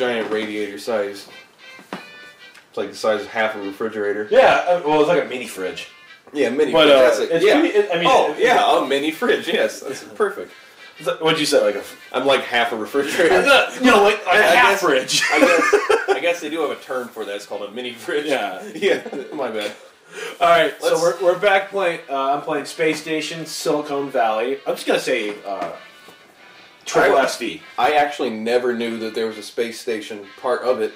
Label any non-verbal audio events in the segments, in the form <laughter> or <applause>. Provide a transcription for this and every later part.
giant radiator size. It's like the size of half a refrigerator. Yeah, uh, well, it's like a mini fridge. Yeah, mini. But, uh, fantastic. it's yeah. pretty- it- I mean, oh it- yeah, a mini fridge. Yes, that's <laughs> perfect. What'd you say? Like a I'm like half a refrigerator. <laughs> you know, like, like <laughs> a I half guess- fridge. I guess, I guess they do have a term for that. It's called a mini fridge. Yeah. yeah. My bad. All right, Let's- so we're, we're back playing. Uh, I'm playing Space Station, Silicon Valley. I'm just gonna say uh, Triple I- SV. I actually never knew that there was a space station part of it.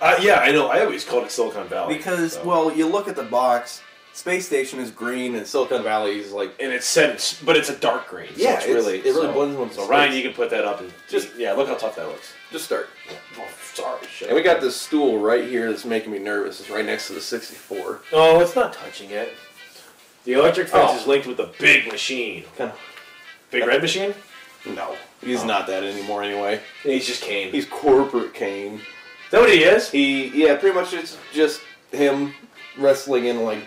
Uh, yeah, I know. I always called it Silicon Valley Because, so. well, you look at the box, Space Station is green and Silicon Valley is like. and it's set, but it's a dark green. So Yeah, it's it's- really it really so, blends with So space. Ryan, you can put that up and Just- just yeah. Look how tough that looks. Just start. Oh, sorry, shit. And we got this stool right here that's making me nervous. It's right next to the 64. Oh, it's not touching it. The electric fence Oh. is linked with the big machine. Kind of. Big red machine? No, he's Oh. not that anymore anyway. He's just Kane. He's corporate Kane. Is that what he is? He, yeah, pretty much it's just him wrestling in like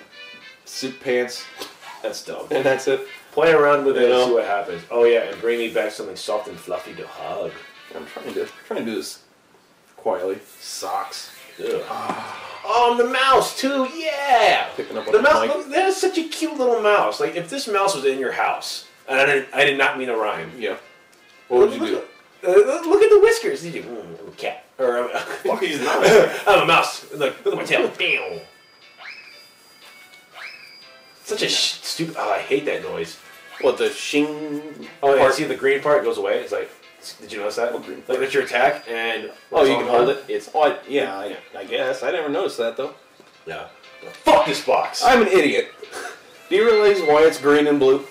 suit pants, That's dope. and that's it. Play around with it You know? and see what happens. Oh yeah, and bring me back something soft and fluffy to hug. I'm trying to trying to do this quietly. Socks. Ugh. Ah. Oh, the mouse too. Yeah. Picking up on The the mouse. mic. That is such a cute little mouse. Like if this mouse was in your house, and I didn't, I did not mean a rhyme. Yeah. What would you do? Look, uh, look at the whiskers. You do. Mm, I'm a cat. Or I'm a, Fuck, he's not. <laughs> I'm a mouse. Look, look at my tail. <laughs> Pew. Such a sh- stupid. Oh, I hate that noise. What the shing? Oh, yeah. part? See the green part goes away. It's like, did you notice that? What green Like that's your attack, and Oh, you can hold it. It's oh, I, yeah, I, I guess I never noticed that though. Yeah. Fuck this box. I'm an idiot. Do you realize why it's green and blue?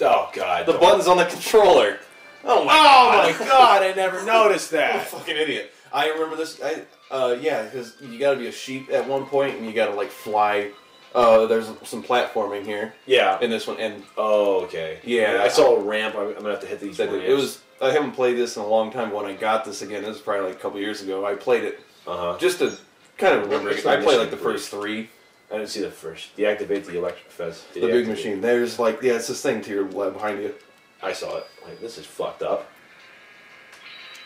Oh God. The don't- buttons on the controller. Oh my Oh my God! I never <laughs> noticed that. fucking idiot. I remember this. I, uh, yeah, because you got to be a sheep at one point, and you got to like fly. Uh, there's some platforming here Yeah. in this one, and Oh, okay. Yeah. I saw a ramp. I'm I'm gonna have to hit these. ramps. it was. I haven't played this in a long time. When I got this again, this was probably like a couple years ago. I played it Uh huh. just to kind of remember. I played like the first three. I didn't see the first. Deactivate the electric fence. The big machine. There's like yeah, it's this thing to your left behind you. I saw it. Like this is fucked up.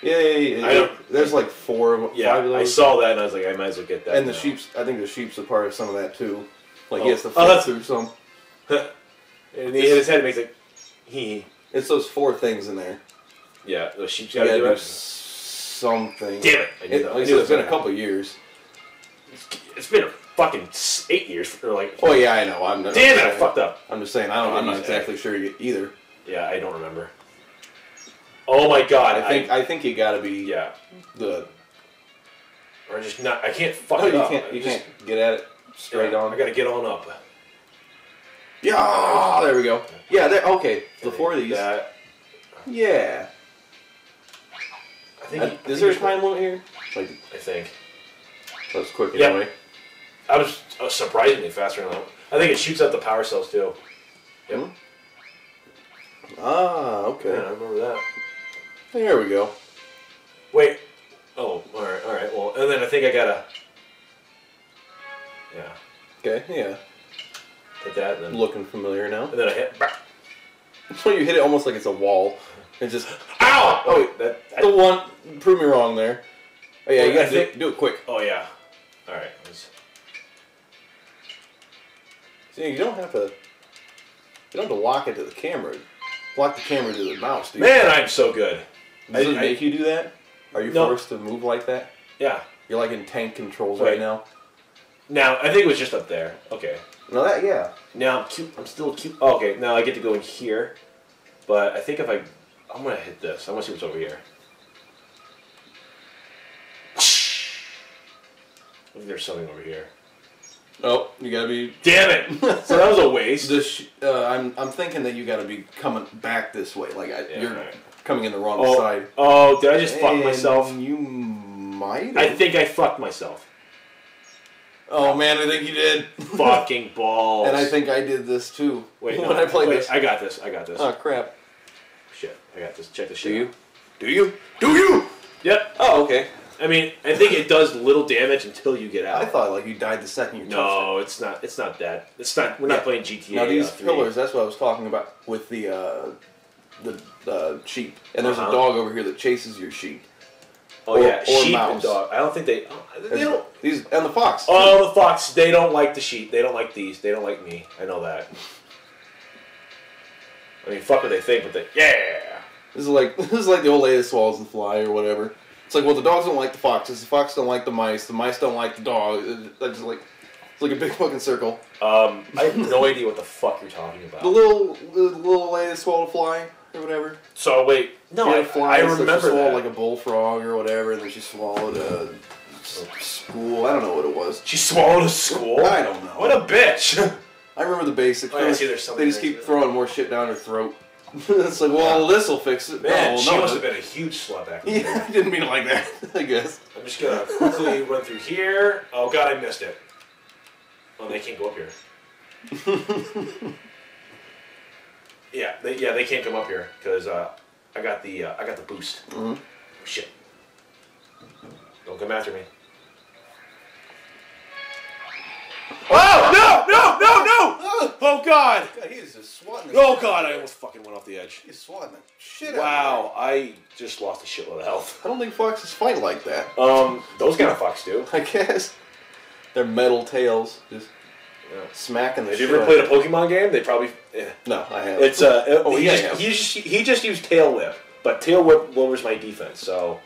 Yeah, yeah, yeah. I don't- There's like four, of- them. Yeah, five of I those. saw that and I was like, I might as well get that. and the now. sheep's. I think the sheep's a part of some of that too. Like Oh. he has to Oh, flip that's- through some. <laughs> and he hit his head. and Makes like he. It's those four things in there. Yeah, the sheep's You got to gotta do do it. something. Damn it! I knew It, that. I like I knew said, it's been a couple years. It's been a fucking eight years or like. Oh yeah, I know. I'm not, Damn it! I fucked up. I'm just saying. I don't. I'm not exactly sure either. Yeah, I don't remember. Oh my god! I think. I, think you gotta be yeah, the. or just not. I can't fuck Oh, it you up. can't. You just- can't get at it straight yeah, on. I gotta get on up. Yeah. There we go. Yeah. There. Okay. The four of these. That, Yeah. I think. Uh, I is think there a time limit here? Like I think. that was quick Yeah. I was uh, surprisingly faster than that. I think it shoots out the power cells too. Yep. Hmm? Ah. Okay. Yeah, I remember that. There we go. Wait. Oh, all right, all right. Well, and then I think I gotta. Yeah, Okay. Yeah. hit that, and then Looking familiar now. and then I hit. So you hit it almost like it's a wall. It just. Ow! Oh, wait, that. The one. Prove me wrong there. Oh yeah. You gotta do, do it quick. oh yeah. All right. let's- You don't have to. You don't have to lock it to the camera. Lock the camera to the mouse, Dude. Man, I'm so good. Does I- it I- make you do that? Are you No. forced to move like that? Yeah. You're like in tank controls Wait. right now. Now I think it was just up there. Okay. No, that yeah. Now I'm cute. I'm still cute. Oh, okay. Now I get to go in here, but I think if I, I'm gonna hit this. I want to see what's over here. I think there's something over here. Oh, you gotta be. Damn it! <laughs> so that was a waste. The sh- uh, I'm I'm thinking that you gotta be coming back this way. Like I, Yeah, you're alright. coming in the wrong Oh, side. oh, did I just fuck And myself? You might. I think I fucked myself. Oh man, I think you did. <laughs> Fucking balls. and I think I did this too. Wait, when I played wait, this. I got this. I got this. Oh crap. Shit, I got this. Check this Do shit. you? out. Do you? Do you? Yep. Oh okay. I mean, I think it does little damage until you get out. I thought like you died the second you touched no, it's not. It's not that. It's not. We're Yeah. not playing GTA. it. Now these uh, pillars. That's what I was talking about with the uh, the uh, sheep. And there's Uh-huh. a dog over here that chases your sheep. Oh Or- yeah, or sheep and dog. I don't think they. oh, They There's don't. These and the fox. Oh, the fox. They don't like the sheep. They don't like these. They don't like me. I know that. I mean, fuck what they think, but they yeah. This is like <laughs> this is like the old lady swallows the fly or whatever. It's like well the dogs don't like the foxes, the foxes don't like the mice, the mice don't like the dog. That's just like it's like a big fucking circle. Um, I have no idea what the fuck you're talking about. The little the little lady that swallowed a fly or whatever. So wait, no, I, fly, I it's like she remember swallowed that. like a bullfrog or whatever, and then she swallowed a school. I don't know what it was. she swallowed a school. I don't know. What a bitch. <laughs> I remember the basics. Oh, yeah, see, there's they just keep throwing more shit down her throat. <laughs> it's like, well, this will fix it. Man, no, she no, must have been a huge slut back in the day. Yeah, <laughs> I didn't mean it like that. <laughs> I guess. I'm just gonna quickly run through here. Oh god, I missed it. Oh, they can't go up here. yeah, they, yeah, they can't come up here because uh, I got the uh, I got the boost. Mhm. Shit! Don't come after me. Oh no no no no! Oh god! God, he is just swatting. Oh god! I almost fucking went off the edge. He's swatting the shit out. Wow! I just lost a shitload of health. I don't think foxes fight like that. Um, those kind of fucks do. I guess their metal tails just smacking the Have you shit. ever out played of- a Pokemon game? They probably. Yeah. No, I haven't. It's uh. Oh, he, yeah, just, yeah. he just he just used Tail Whip, but Tail Whip lowers my defense, so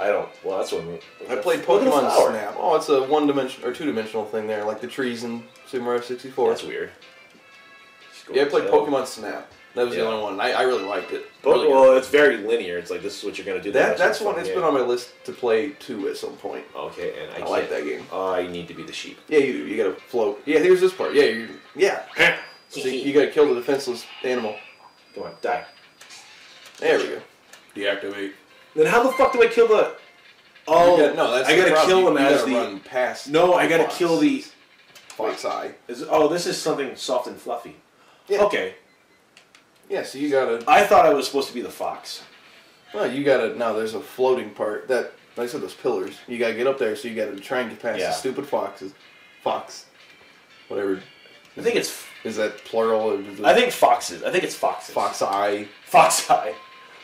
I don't. Well, that's what I played Look at the Pokemon. Snap. Oh, it's a one dimension or two dimensional thing there, like the trees in Super Mario 64. That's weird. Yeah, I played. Pokemon Snap. That was Yeah. the only one. I, I really liked it. But, Really good. well, it's very linear. It's like this is what you're gonna do. that that's one. It's been on my list to play too at some point. Okay, and I, I, like that game. I need to be the sheep. Yeah, you do. You gotta float. Yeah, here's this part. Yeah, you. Yeah. <laughs> So you, you gotta kill the defenseless animal. Come on, die. There we go. Deactivate. Then how the fuck do I kill the? Oh, got- no, that's I gotta problem. kill him you as the. past. No, I gotta kill the. fox eye. Is, oh, this is something soft and fluffy. Yeah. Okay, Yeah, so you gotta. I thought I was supposed to be the fox. Well, you gotta. No, there's a floating part that. Like I said, those pillars. You gotta get up there, so you gotta try and get past Yeah. the stupid foxes. Fox. Whatever. I think it's. Is that plural? Or is I think foxes. I think it's foxes. fox eye. Fox eye.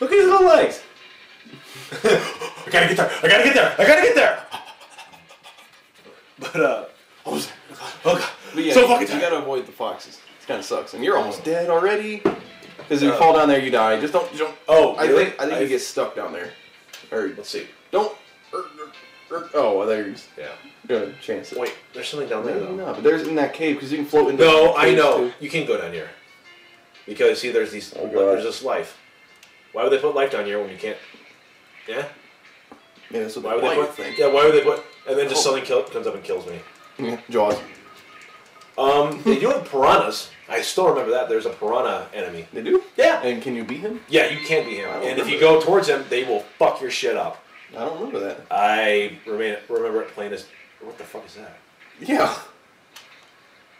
Look at his little legs. I gotta get there. I gotta get there. I gotta get there. But uh, oh, was- oh god, But yeah, so you, fucking you tired. gotta avoid the foxes. It kind of sucks, and you're almost dead already. Because if you Uh, fall down there, you die. Just don't. Don't. Oh, I really? think. I think you get stuck down there. Or Let's see. don't. er, er, er, oh, there's Yeah. good chance. Wait, there's something down there Maybe though. not, but there's in that cave because you can float into. No, I know. too. You can go down here. Because see, there's these. Oh, there's this life. Why would they put life down here when you can't? Yeah. Yeah, that's what Why would they put? thing. Yeah. Why would they put? And then just Oh. something kill, comes up and kills me. Yeah, Jaws. Um, they do have piranhas. I still remember that. There's a piranha enemy. They do. Yeah. And can you beat him? Yeah, you can't be him. And if you remember go towards him, they will fuck your shit up. I don't remember that. I remain, remember it playing as. What the fuck is that? Yeah.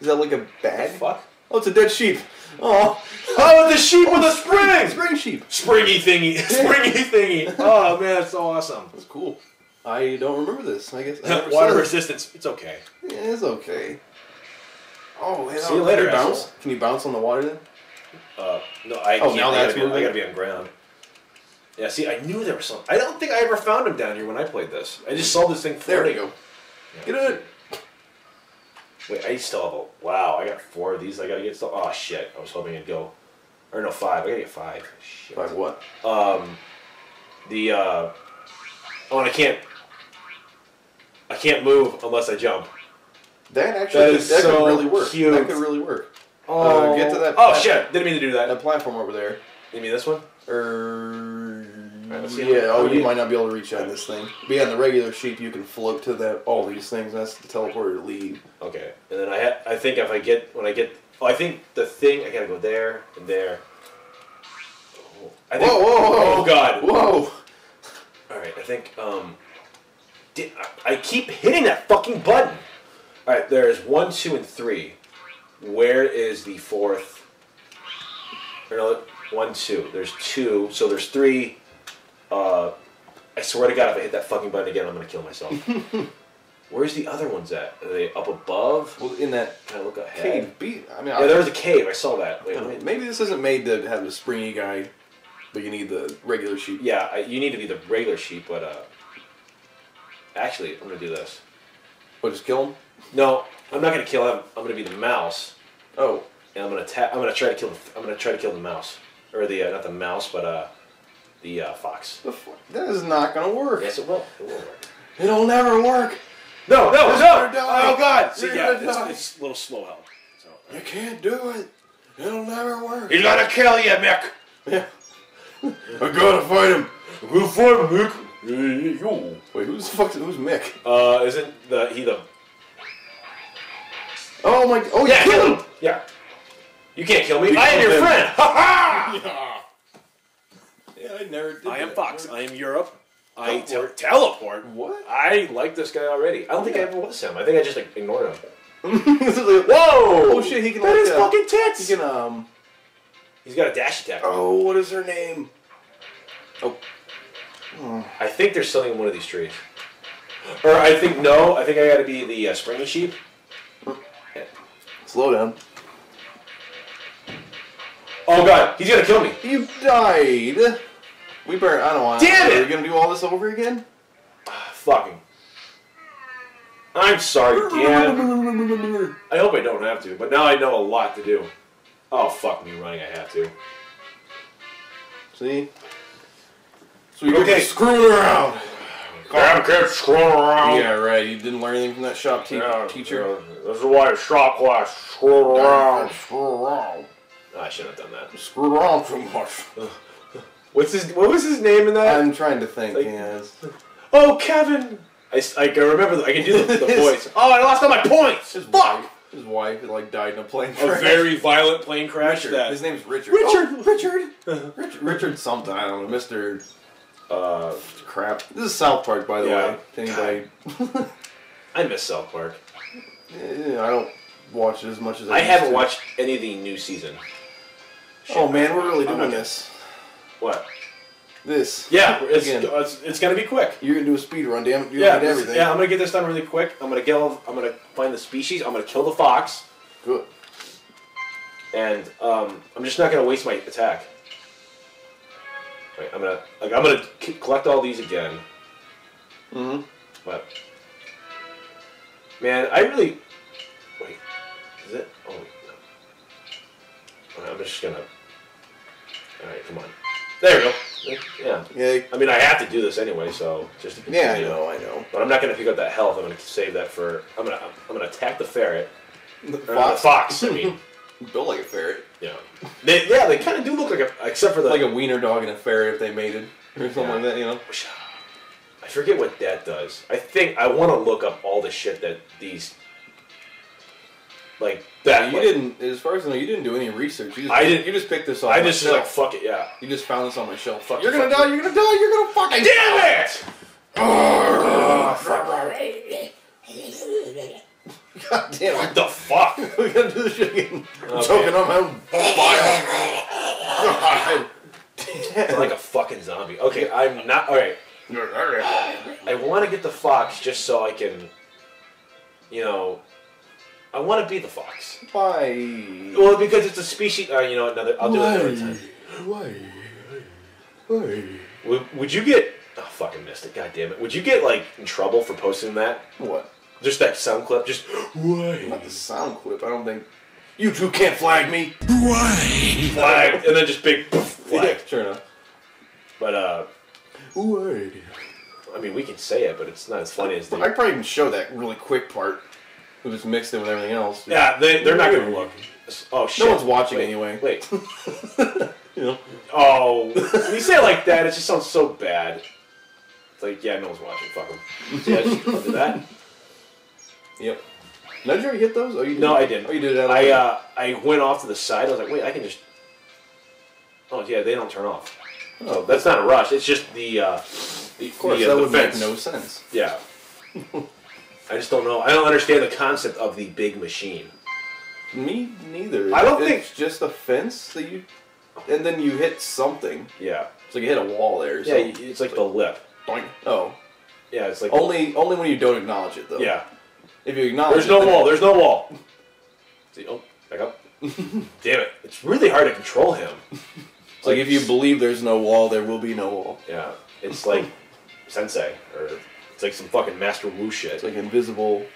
Is that like a The bag? fuck? Oh, it's a dead sheep. Oh, Oh, the sheep with a spring! spring sheep. Springy thingy. <laughs> Springy thingy. Oh, man, that's so awesome. That's cool. I don't remember this. I guess. I Water it. resistance. It's okay. Yeah, it's okay. Oh, hey, See you no, later, Can you bounce? Can you bounce on the water then? Uh, no, I Oh, now I, that's gotta be, I gotta be on ground. Yeah, see, I knew there was some. I don't think I ever found him down here when I played this. I just saw this thing There we go. Yeah. Get it. Wait, I still have a. Wow, I got four of these. I gotta get still. Oh shit! I was hoping it'd go. Or no, five. I gotta get five. Shit. Five what? Um, the uh. Oh, and I can't. I can't move unless I jump. That actually That is that so could really work. cute. That could really work. Oh, Uh, get to that Oh platform. shit! Didn't mean to do that. That platform over there. You mean this one? Er, Alright, let's see yeah. Oh, you might not be able to reach on this thing. But yeah, on the regular sheep, you can float to that all these things. That's the teleporter to leave. Okay, and then I ha- I think if I get when I get oh I think the thing I gotta go there and there. Oh, I think, Whoa, whoa, whoa. Oh god! Whoa! All right, I think um, di- I, I keep hitting that fucking button. All right, there's one, two, and three. Where is the fourth? Or no, one, two. There's two, so there's three. Uh, I swear to God, if I hit that fucking button again, I'm gonna kill myself. <laughs> Where's the other ones at? Are they up above? Well, in that Can I look ahead? cave, be, I mean, Yeah, there was a cave. I saw that. Wait, I mean, wait. maybe this isn't made to have the springy guy, but you need the regular sheep. Yeah, I, you need to be the regular sheep, but uh, Actually, I'm gonna do this. What, just kill him? No, I'm not gonna kill him. I'm gonna be the mouse, Oh. and I'm gonna ta- I'm gonna try to kill. The, I'm gonna try to kill the mouse, or the uh, not the mouse, but uh, the uh, fox. The? That is not gonna work. Yes, it will. It will work. It'll never work. No, no, You're no! Oh God! See, yeah, it's, it's a little slow help. So. You can't do it. It'll never work. He's gonna kill you, Mick. Yeah. <laughs> I gotta fight him. Who for Mick? You. Wait, who's the fuck? Who's Mick? Uh, isn't the he the? Oh my! Oh, Yeah, you killed him. Yeah. You can't kill me. I am your friend. Ha ha! <laughs> Yeah, I never did. I am that. Fox. I am Europe. I Teleport. te- teleport. What? I like this guy already. I don't think I ever was him. I think I just like, ignored him. <laughs> Whoa! Oh shit! He can That like is uh, fucking tits. He can um. He's got a dash attack. Oh, what is her name? Oh. I think there's something in one of these trees. Or I think no. I think I got to be the uh, springy sheep. Slow down. Oh god, he's gonna kill me. You died. We better. I don't want. Damn it! Are we gonna do all this over again? <sighs> Fucking. I'm sorry, Dan. I hope I don't have to, but now I know a lot to do. Oh fuck me running, I have to. See. So you Okay. screwing around. Damn kid screwing around. Yeah, right. You didn't learn anything from that shop te- teacher. This is why shop class screw Screw around. I shouldn't have done that. Screw around too much. What's his? What was his name in that? I'm trying to think. Like- yes. <laughs> oh, Kevin. I, I can remember. The, I can do the, the <laughs> voice. Oh, I lost all my points. His Fuck. wife. His wife had, like died in a plane A very violent plane crash. Richard. That His name's Richard. Richard. Oh, Richard. Richard. <laughs> Richard something. I don't know. Mister uh, Crap. This is South Park, by the Yeah. way. Anybody. I miss South Park. Yeah, I don't watch it as much as I, I haven't to. watched any of the new season. Oh man, we're really doing this. What? This. Yeah, it's, Again. it's, it's gonna be quick. You're gonna do a speed run, damn it. You Yeah, this- everything. yeah. I'm gonna get this done really quick. I'm gonna kill. I'm gonna find the species. I'm gonna kill the fox, Good. and um, I'm just not gonna waste my attack. Right, I'm gonna like I'm gonna c- collect all these again. Mm-hmm. But man, I really wait. Is it? Oh, wait, no. Alright, I'm just gonna. All right, come on. There we go. Yeah. Yeah. I mean, I have to do this anyway, so just to continue. Yeah, I know, I know. But I'm not gonna pick up that health. I'm gonna save that for. I'm gonna. I'm gonna attack the ferret. The uh, Or not the fox. I mean, <laughs> Built like a ferret. yeah. They, yeah, they kind of do look like a, except for the. Like a wiener dog and a ferret if they mated. Or something Yeah. like that, you know? I forget what that does. I think I want to look up all the shit that these. Like that. you like- didn't, as far as I know, you didn't do any research. You just, I didn't- You just picked this off I just was like, fuck it, yeah. You just found this on my shelf. Fuck you're gonna fuck die, you're gonna die, you're gonna fucking Damn it! God damn it. What the fuck? <laughs> we gotta do this shit again. I'm Okay. choking on my own. God. <laughs> Like a fucking zombie. Okay, I'm not. Alright. I want to get the fox just so I can. You know. I want to be the fox. Why? Well, because it's a species. Uh, you know, another. I'll do it another time. Why? Why? Would, would you get? Oh, fucking missed it. God damn it. Would you get like in trouble for posting that? What? Just that sound clip. Just why? Not the sound clip. I don't think. You two can't flag me. Why? Flag, and then just big poof, flag. Yeah, sure enough. But uh, Why? I mean, we can say it, but it's not as funny as the. I probably even show that really quick part. We just mixed it with everything else. Yeah, they, they're not gonna look. Oh shit! No one's watching Wait, anyway. Wait. <laughs> You know. Oh, when you say it like that, it just sounds so bad. It's like, yeah, no one's watching. Fuck them. Yeah, just do that. Yep. Now, did you already hit those? Oh, you did. No, I didn't. Oh, you did that. I uh, I went off to the side. I was like, wait, I can just. Oh yeah, they don't turn off. So that's not a rush. It's just the. Uh, the Of course, the, uh, that the would fence. make no sense. Yeah. <laughs> I just don't know. I don't understand the concept of the big machine. Me neither. I don't think it's just a fence that you, and then you hit something. Yeah. It's like you hit a wall there. Yeah, something. it's like the lip. Doink. Oh, Yeah, it's like only only when you don't acknowledge it though. Yeah. If you acknowledge, There's it, no wall. There's no wall. See, oh, back up. <laughs> Damn it! It's really hard to control him. It's like if you believe there's no wall, there will be no wall. Yeah, it's like Sensei or It's like some fucking Master Wu shit. It's like invisible.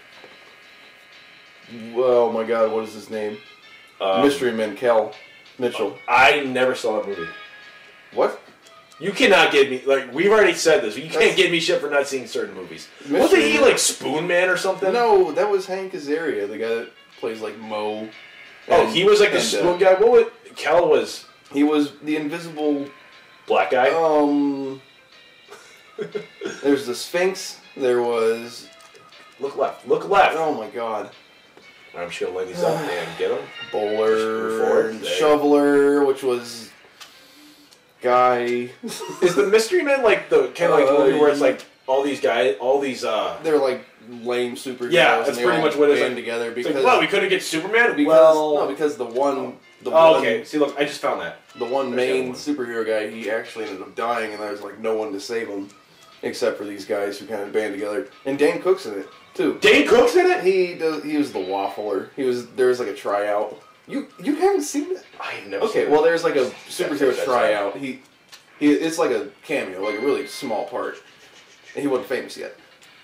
Oh my god, what is his name? Um, Mystery Man Kel Mitchell. I never saw that movie. What? You cannot get me like we've already said this. You can't That's- get me shit for not seeing certain movies. Mystery Wasn't he like Spoon Man or something? No, that was Hank Azaria, the guy that plays like Moe. Oh, he was like the uh, Spoon guy. What was Cal was He was the invisible. black guy? Um. There's the Sphinx. There was. Look left. Look left. Oh my god. I'm sure lay up and get him. Bowler, and Shoveler, which was. Guy. Is the Mystery Man like the kind of like the Uh, movie where it's like all these guys, all these uh? They're like lame superheroes. Yeah, and that's pretty much what it is, like- together because. like, well, we couldn't get Superman. because well, no, because the one. The oh, one, okay. See, look, I just found that. the one There's the main other superhero guy, he actually ended up dying, and there's like no one to save him, except for these guys who kind of band together. And Dane Cook's in it too. Dane Cook's in it. He does. He was the waffler. He was. There was like a tryout. You you haven't seen it? I've never. Okay, seen well there's like a superhero tryout. He, he it's like a cameo, like a really small part. And he wasn't famous yet.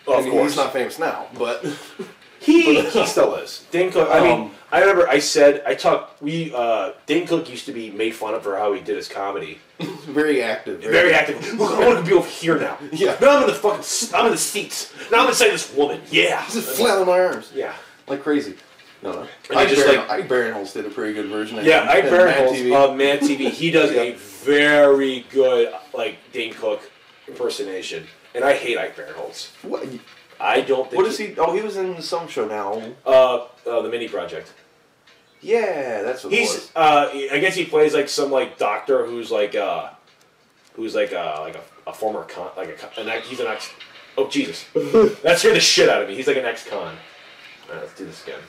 Oh, I of mean, course. he's not famous now, but <laughs> He <laughs> he still is. Dane Cook. I mean, Um, I remember I said I talked. We uh, Dane Cook used to be made fun of for how he did his comedy. <laughs> very active. Very active. Look, I want to be over here now. <laughs> Yeah. Now I'm in the fucking. I'm in the seats. Now I'm inside this woman. Yeah. Just flailing my arms Yeah. like crazy. No, no. And Ike, just, like- Ike Barinholtz did a pretty good version. Of Yeah, in Barinholtz of MADtv. He does a very good like Dane Cook impersonation, and I hate Ike Barinholtz. What, I don't think. what is he? Oh, he was in some show now. Uh, uh, the Mindy Project. Yeah, that's what it He's. was. Uh, I guess he plays like some like doctor who's like uh, who's like uh like a, a former con like a con- an ex, he's an ex. Oh Jesus, <laughs> that scared the shit out of me. He's like an ex-con. Right, let's do this again.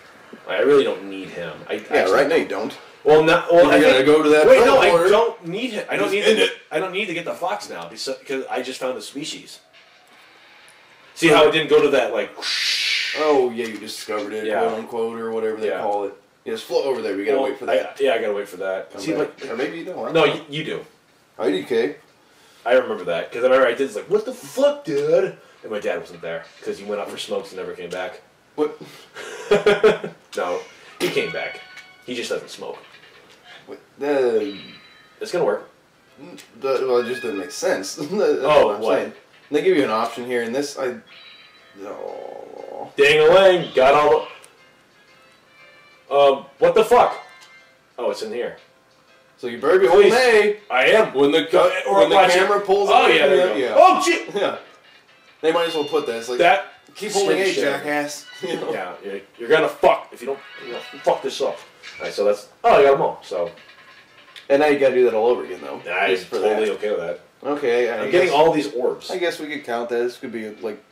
I really don't need him. I Yeah, right now you don't. Well, not. Well, You I gotta go to that Wait, no, I don't need him. I don't need. To. I don't need to get the fox now because I just found the species. See how it didn't go to that like. Oh yeah, you discovered it, Yeah. quote unquote, or whatever they Yeah. call it. Yeah, just float over there. We gotta Well, wait for that. I, yeah, I gotta wait for that. Come See, back. like, or maybe you don't. I no, don't you, know. you do. IDK. I remember that because I remember I did this like, what the fuck, dude? And my dad wasn't there because he went out for smokes and never came back. What? <laughs> No, he came back. He just doesn't smoke. what the, It's gonna work. Mm, the well, it just doesn't make sense. <laughs> Oh, what? saying. They give you an option here, and this I. Oh. Dang a lang, got all. the... Um, what the fuck? Oh, it's in here. So you better be holding A I am. when the Or when the it. camera pulls. Oh yeah, there you, go. Yeah. Oh shit. <laughs> yeah. They might as well put that. It's like That keep holding A, jackass. <laughs> You know? Yeah, you're, you're gonna fuck if you don't you know, fuck this up. Alright, so that's oh I got them all. So And now you gotta do that all over again, though. I'm totally that. okay with that. Okay. I I'm guess, getting all these orbs. I guess we could count that. This could be like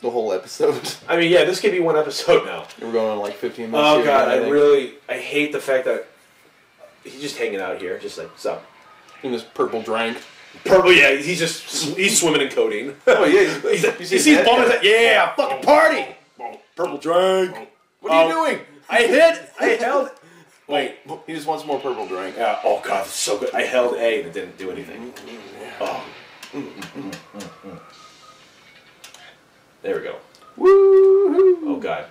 the whole episode. <laughs> I mean, yeah, this could be one episode now. We're going on like 15 minutes. Oh here, god, I think. really I hate the fact that he's just hanging out here, just like so. in this purple drank. Purple, yeah, he's just he's swimming in codeine. Oh yeah, He's <laughs> you you see see that? bumming that, yeah, fucking party. Purple drink. What are you doing? I hit. I held. Wait. He just wants more purple drink. Yeah. Oh god, it's so good. I held A and it didn't do anything. Oh. Mm, mm, mm, there we go. Woo! Oh god.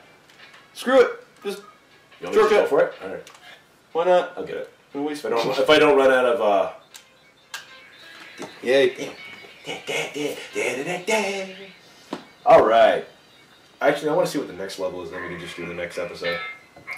Screw it. Just You want me to go for it? All right. why not? I'll get it. If I don't, if I don't run out of uh. Yay. All right. Actually, I want to see what the next level is. Then we can just do the next episode.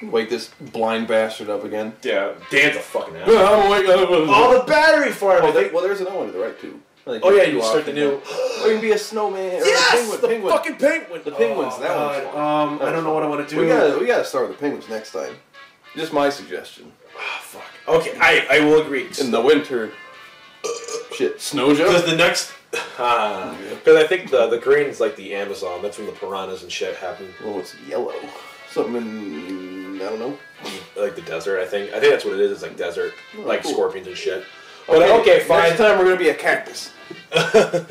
Wake this blind bastard up again. Yeah, Dan's a fucking ass. I'm wake up. Oh, the battery farm. well, there, well, there's another one to the right too. Like, Oh yeah, you can start the new. <gasps> Or you can be a snowman. Or Yes, a penguin. the penguin. fucking penguin. The penguins, Oh, that one's fun. Um, That I don't one's know what I want to do. We gotta we gotta start with the penguins next time. Just my suggestion. Ah, fuck. Okay, I I will agree. In the winter. Shit, snow Because the next. Because I think the the green's like the Amazon. That's when the piranhas and shit happen. Oh, it's yellow. Something in, I don't know. Like the desert, I think. I think that's what it is. It's like desert, oh, like cool. scorpions and shit. But okay, fine. Next time we're gonna be a cactus. <laughs>